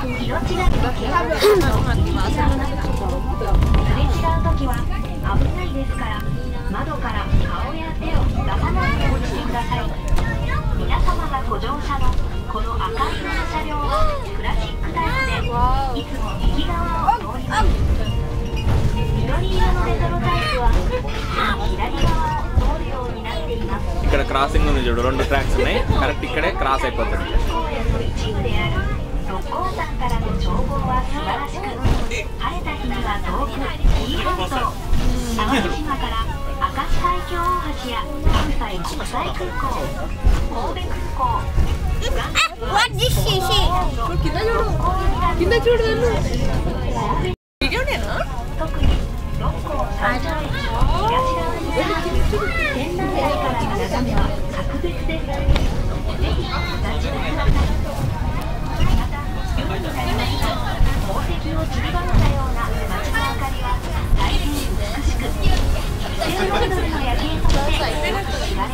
ちらにも気をつけましょうすれ違う時は危ないですから窓から顔や手を出さないようにしてください皆様がご乗車のこの赤い色の車両はクラシックタイプでいつも右側を通ります緑色のレトロタイプはいつも左側を通るようになっています ఇక్కడ క్రాసింగ్ ఉంది చూడు రెండు ట్రాక్స్ ఉన్నాయి కరెక్ట్ ఇక్కడే క్రాస్ అయిపోతుంది から東北紀伊半島淡路島から明石海峡大橋や関西国際空港神戸空港特に六甲山内東側にある天南海からの眺めは格別です。ぜひお立ち寄りください。また夜になりますと宝石を釣りばます。いいことは言ってます。